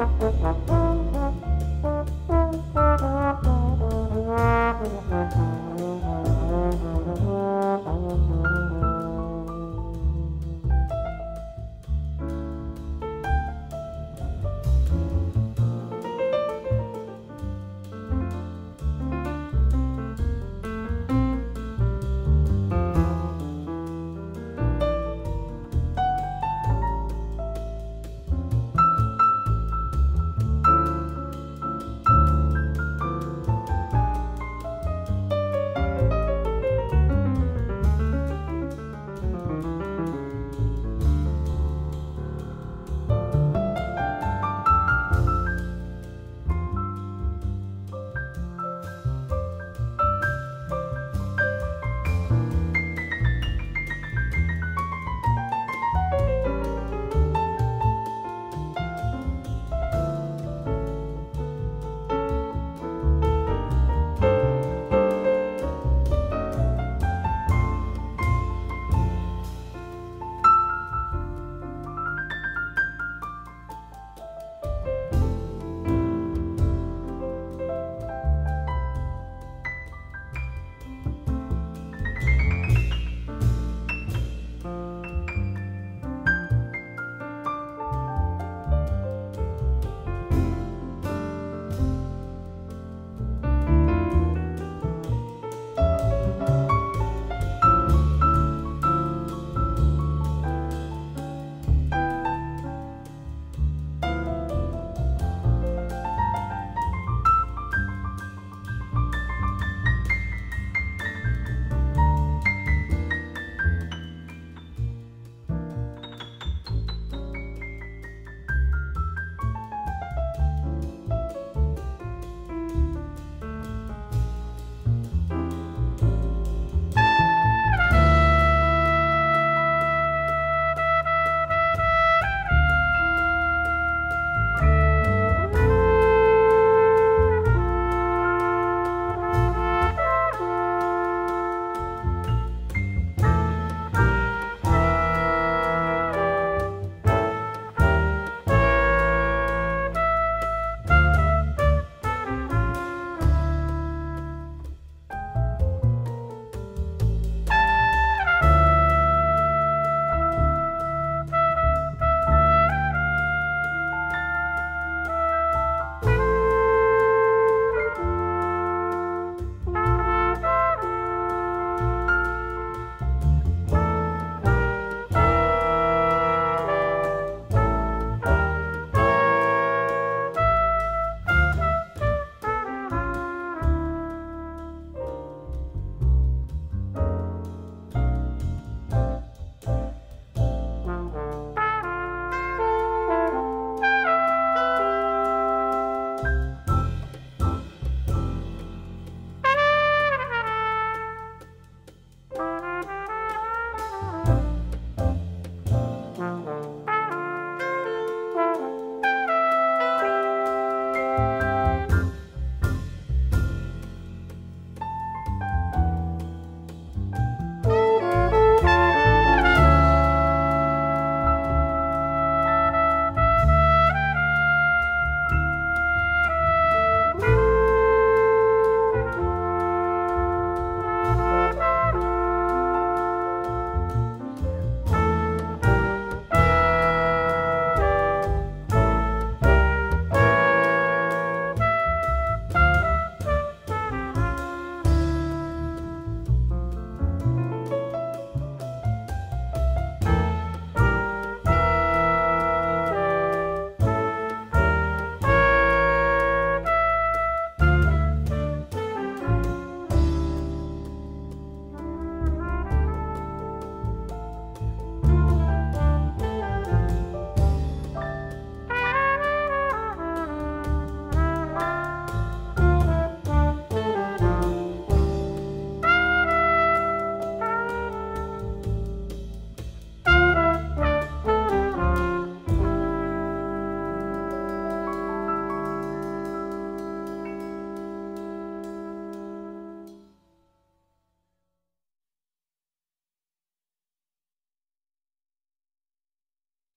Bye.